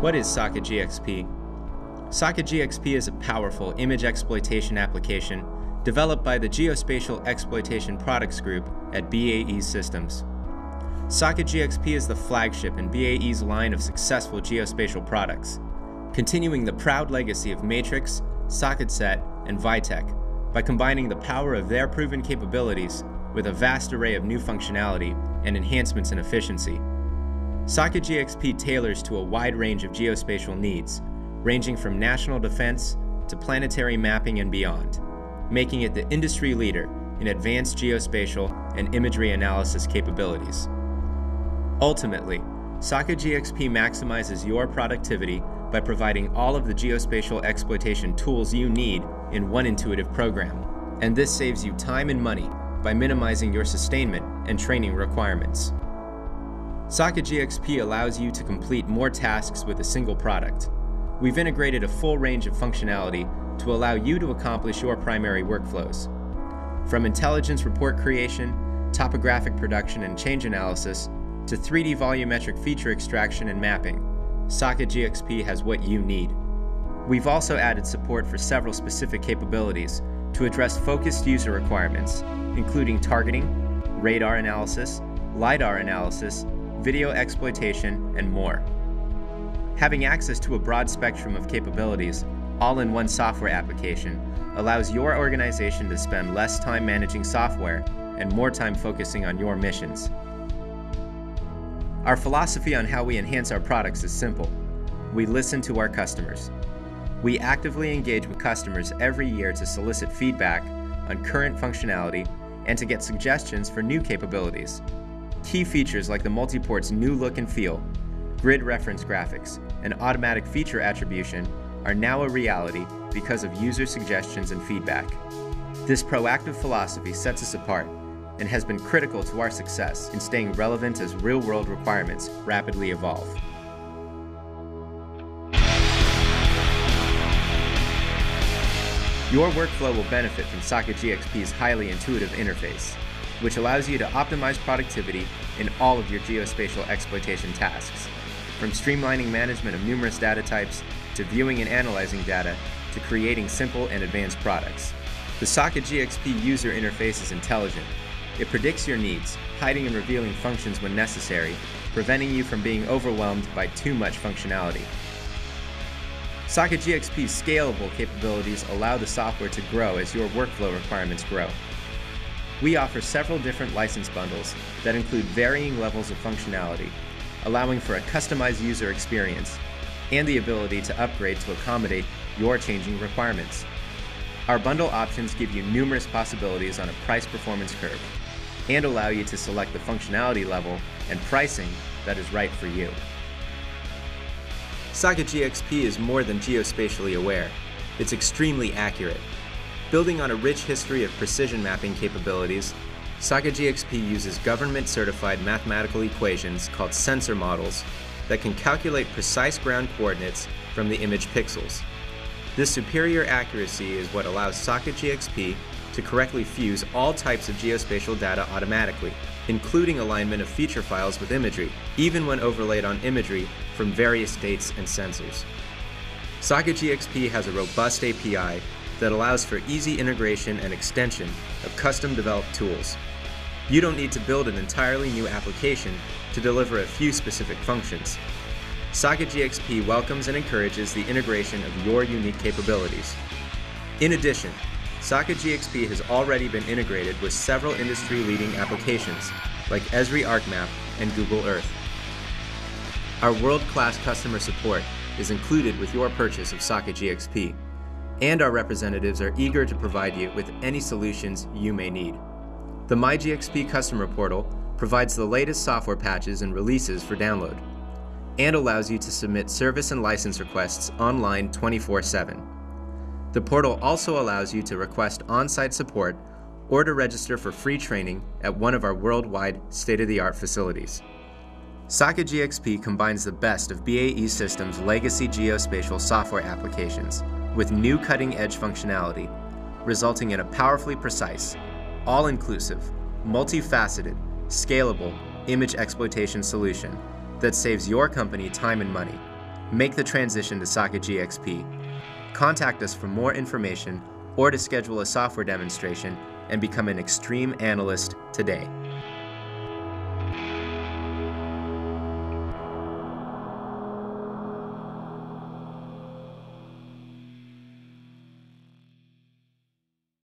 What is SOCET GXP? SOCET GXP is a powerful image exploitation application developed by the Geospatial Exploitation Products Group at BAE Systems. SOCET GXP is the flagship in BAE's line of successful geospatial products, continuing the proud legacy of Matrix, SOCET SET, and VITec by combining the power of their proven capabilities with a vast array of new functionality and enhancements in efficiency. SOCET GXP tailors to a wide range of geospatial needs, ranging from national defense to planetary mapping and beyond, making it the industry leader in advanced geospatial and imagery analysis capabilities. Ultimately, SOCET GXP maximizes your productivity by providing all of the geospatial exploitation tools you need in one intuitive program. And this saves you time and money by minimizing your sustainment and training requirements. SOCET GXP allows you to complete more tasks with a single product. We've integrated a full range of functionality to allow you to accomplish your primary workflows. From intelligence report creation, topographic production and change analysis, to 3D volumetric feature extraction and mapping, SOCET GXP has what you need. We've also added support for several specific capabilities to address focused user requirements, including targeting, radar analysis, LiDAR analysis, video exploitation, and more. Having access to a broad spectrum of capabilities, all in one software application, allows your organization to spend less time managing software and more time focusing on your missions. Our philosophy on how we enhance our products is simple. We listen to our customers. We actively engage with customers every year to solicit feedback on current functionality and to get suggestions for new capabilities. Key features like the multiport's new look and feel, grid reference graphics, and automatic feature attribution are now a reality because of user suggestions and feedback. This proactive philosophy sets us apart and has been critical to our success in staying relevant as real world requirements rapidly evolve. Your workflow will benefit from SOCET GXP's highly intuitive interface which allows you to optimize productivity in all of your geospatial exploitation tasks, from streamlining management of numerous data types to viewing and analyzing data to creating simple and advanced products. The SOCET GXP user interface is intelligent. It predicts your needs, hiding and revealing functions when necessary, preventing you from being overwhelmed by too much functionality. SOCET GXP's scalable capabilities allow the software to grow as your workflow requirements grow. We offer several different license bundles that include varying levels of functionality, allowing for a customized user experience and the ability to upgrade to accommodate your changing requirements. Our bundle options give you numerous possibilities on a price performance curve and allow you to select the functionality level and pricing that is right for you. SOCET GXP is more than geospatially aware. It's extremely accurate Building on a rich history of precision mapping capabilities, SOCET GXP uses government-certified mathematical equations called sensor models that can calculate precise ground coordinates from the image pixels. This superior accuracy is what allows SOCET GXP to correctly fuse all types of geospatial data automatically, including alignment of feature files with imagery, even when overlaid on imagery from various dates and sensors. SOCET GXP has a robust API that allows for easy integration and extension of custom developed tools. You don't need to build an entirely new application to deliver a few specific functions. SOCET GXP welcomes and encourages the integration of your unique capabilities. In addition, SOCET GXP has already been integrated with several industry-leading applications like Esri ArcMap and Google Earth. Our world-class customer support is included with your purchase of SOCET GXP and our representatives are eager to provide you with any solutions you may need. The MyGXP customer portal provides the latest software patches and releases for download, and allows you to submit service and license requests online 24 7. The portal also allows you to request on site support or to register for free training at one of our worldwide state of the art facilities. SOCET GXP combines the best of BAE Systems' legacy geospatial software applications with new cutting edge functionality, resulting in a powerfully precise, all inclusive, multifaceted, scalable image exploitation solution that saves your company time and money, make the transition to SOCET GXP. Contact us for more information or to schedule a software demonstration and become an extreme analyst today.